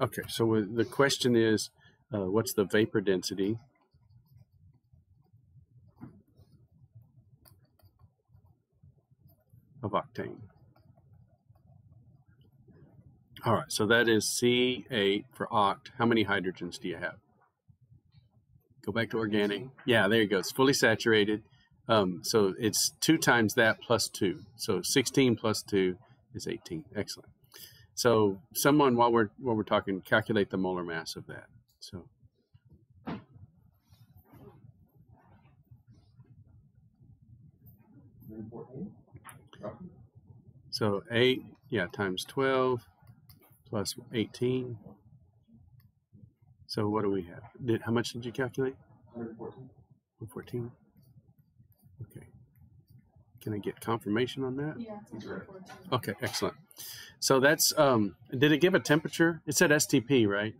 Okay, so the question is, uh, what's the vapor density? of octane. All right, so that is C8 for oct. How many hydrogens do you have? Go back to organic. Yeah, there you go. It's fully saturated. Um, so it's two times that plus two. So 16 plus two is 18. Excellent. So someone, while we're while we're talking, calculate the molar mass of that. So. So 8, yeah, times 12 plus 18. So what do we have? Did How much did you calculate? 114. 114? Okay. Can I get confirmation on that? Yeah, Okay, excellent. So that's, um, did it give a temperature? It said STP, right?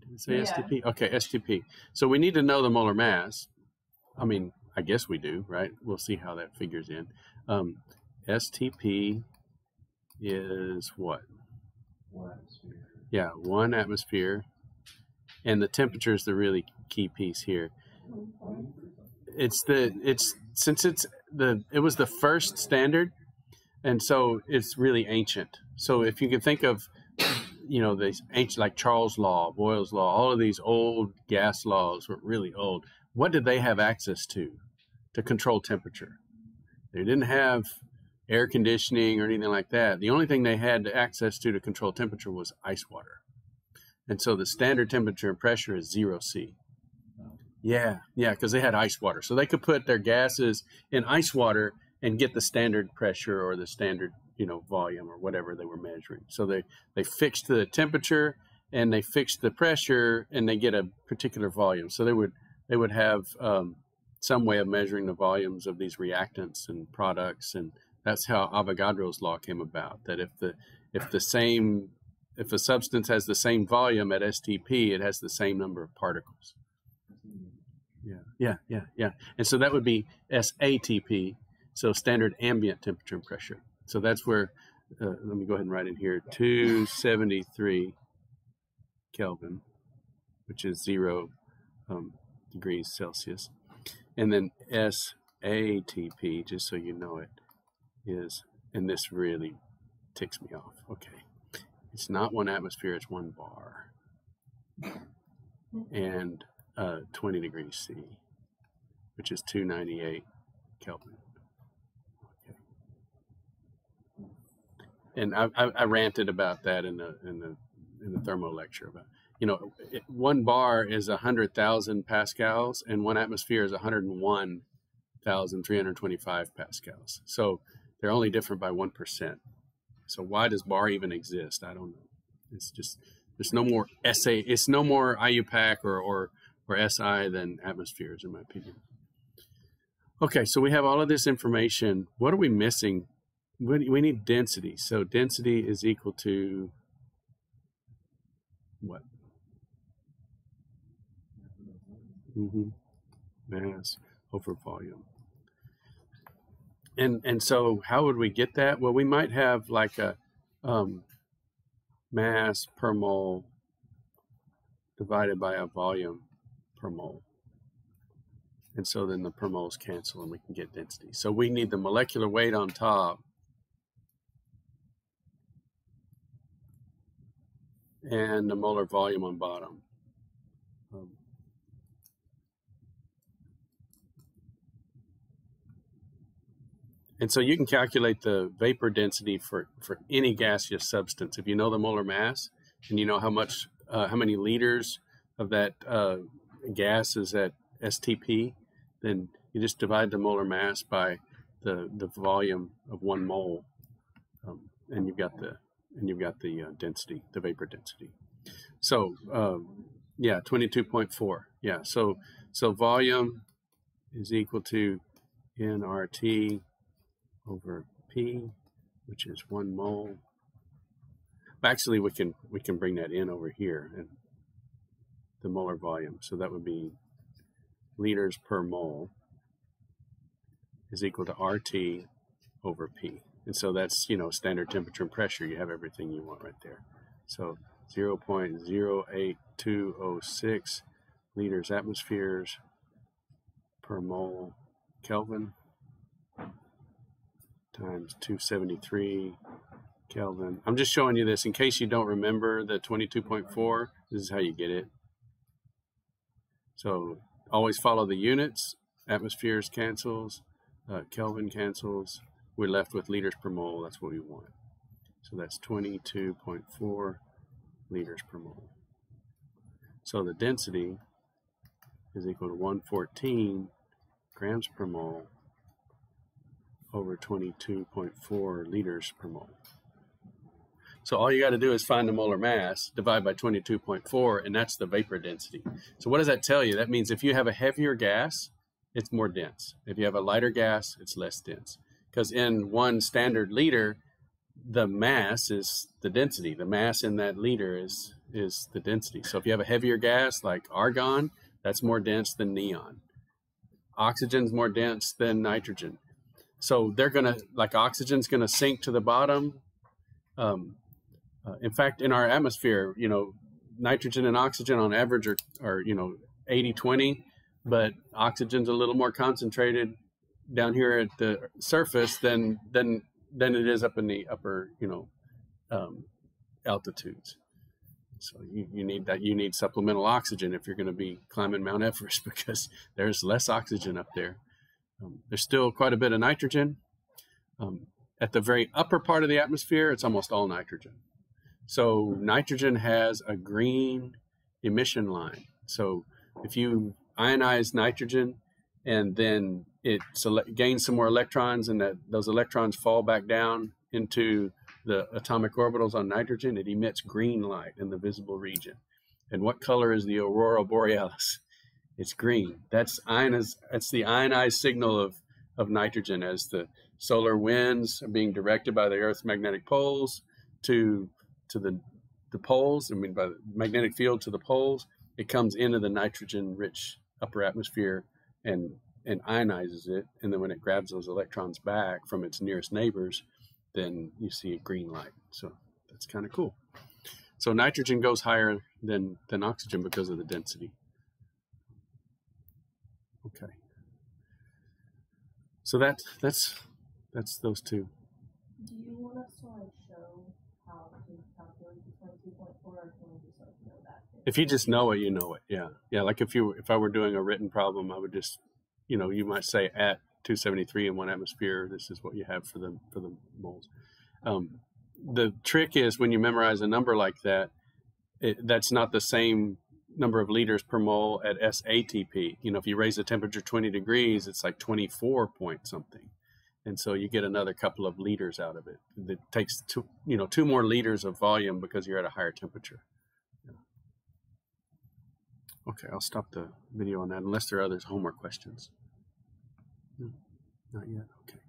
Did it say Yeah. STP? Okay, STP. So we need to know the molar mass. I mean, I guess we do, right? We'll see how that figures in. Um, STP is what? One atmosphere. Yeah, one atmosphere. And the temperature is the really key piece here. It's the it's since it's the it was the first standard, and so it's really ancient. So if you can think of, you know, these ancient like Charles Law, Boyle's Law, all of these old gas laws were really old. What did they have access to to control temperature? They didn't have air conditioning or anything like that. The only thing they had access to to control temperature was ice water. And so the standard temperature and pressure is zero C. Yeah, yeah, because they had ice water. So they could put their gases in ice water and get the standard pressure or the standard, you know, volume or whatever they were measuring. So they, they fixed the temperature and they fixed the pressure and they get a particular volume. So they would they would have um, some way of measuring the volumes of these reactants and products and that's how Avogadro's law came about. That if the if the same if a substance has the same volume at STP, it has the same number of particles. Yeah, yeah, yeah, yeah. And so that would be SATP, so standard ambient temperature and pressure. So that's where, uh, let me go ahead and write in here, 273 Kelvin, which is zero um, degrees Celsius. And then SATP, just so you know it, is, and this really ticks me off. Okay. It's not one atmosphere, it's one bar. And uh, 20 degrees C, which is 298 Kelvin. And I, I, I ranted about that in the in the in the thermo lecture about you know it, one bar is 100,000 pascals and one atmosphere is 101,325 pascals. So they're only different by 1%. So why does bar even exist? I don't know. It's just there's no more SA. It's no more IUPAC or or or SI than atmospheres, in my opinion. Okay, so we have all of this information. What are we missing? We we need density. So density is equal to what? Mm-hmm. Mass over volume. And and so how would we get that? Well, we might have like a um, mass per mole divided by a volume per mole. And so then the per moles cancel and we can get density. So we need the molecular weight on top and the molar volume on bottom. Um, and so you can calculate the vapor density for, for any gaseous substance. If you know the molar mass and you know how much, uh, how many liters of that uh, gas is at STP, then you just divide the molar mass by the, the volume of one mole, um, and you've got the and you've got the uh, density, the vapor density. So um, yeah, twenty two point four. Yeah, so so volume is equal to nRT over P, which is one mole. Actually, we can we can bring that in over here and the molar volume. So that would be liters per mole is equal to RT over P. And so that's, you know, standard temperature and pressure. You have everything you want right there. So 0.08206 liters atmospheres per mole Kelvin times 273 Kelvin. I'm just showing you this in case you don't remember the 22.4. This is how you get it. So always follow the units. Atmospheres cancels, uh, Kelvin cancels. We're left with liters per mole. That's what we want. So that's 22.4 liters per mole. So the density is equal to 114 grams per mole over 22.4 liters per mole. So all you got to do is find the molar mass, divide by 22.4, and that's the vapor density. So what does that tell you? That means if you have a heavier gas, it's more dense. If you have a lighter gas, it's less dense. Because in one standard liter, the mass is the density. The mass in that liter is is the density. So if you have a heavier gas like argon, that's more dense than neon. Oxygen's more dense than nitrogen. So they're gonna like oxygen's gonna sink to the bottom. Um, uh, in fact, in our atmosphere, you know, nitrogen and oxygen on average are, are you know 80 20 but oxygen's a little more concentrated down here at the surface than than than it is up in the upper you know um, altitudes. So you, you need that you need supplemental oxygen if you're going to be climbing mount everest because there's less oxygen up there. Um, there's still quite a bit of nitrogen. Um, at the very upper part of the atmosphere it's almost all nitrogen so nitrogen has a green emission line so if you ionize nitrogen and then it gains some more electrons and that those electrons fall back down into the atomic orbitals on nitrogen, it emits green light in the visible region. And what color is the aurora borealis? It's green. That's ioniz- that's the ionized signal of, of nitrogen as the solar winds are being directed by the Earth's magnetic poles to to the the poles, I mean by the magnetic field to the poles, it comes into the nitrogen rich upper atmosphere and and ionizes it. And then when it grabs those electrons back from its nearest neighbors then you see a green light. So that's kind of cool. So nitrogen goes higher than than oxygen because of the density. Okay. So that that's that's those two. Do you want to like show how to calculate the 22.4 or can we just like know that if you just know it, you know it. Yeah, yeah. Like if you if I were doing a written problem, I would just, you know, you might say at 273 in one atmosphere, this is what you have for the for the moles. Um, the trick is when you memorize a number like that, it, that's not the same number of liters per mole at SATP. You know, if you raise the temperature 20 degrees, it's like 24 point something. And so you get another couple of liters out of it. It takes two, you know, two more liters of volume because you're at a higher temperature. Okay, I'll stop the video on that unless there are other homework questions. No, not yet. Okay.